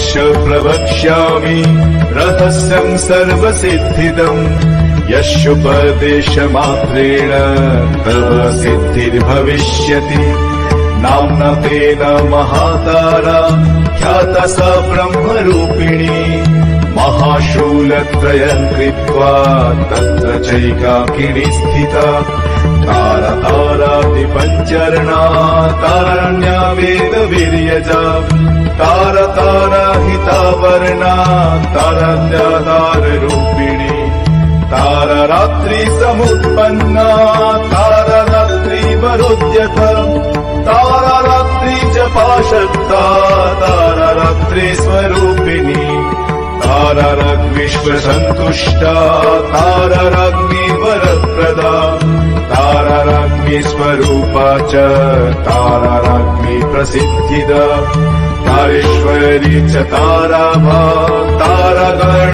वक्ष प्रवक्ष्यामि। रहस्यम् सर्वसिद्धिदम् यशुपदेशमात्रेण तव सिद्धिर्भविष्यति नाम्ना तेन महातारा ख्याता सा ब्रह्मरूपिणी। महाशूलत्रयम् कृत्वा तत्र चैकाकिनी स्थिता। तारतारादिपञ्चरणा तारण्या वेदवीर्यजा। तारताराहिता वर्णा तारण्या ताररूपिणी ताररात्रि समुत्पन्ना ताररात्रि वरुद्यत ताररात्रि जपाशक्ता ताररात्रि स्वरूपिणी ताररग्विश्वसन्तुष्टा तारराग्नि वरप्रदा स्वरूपा च तारराग्नि प्रसिद्धिदा च तारगण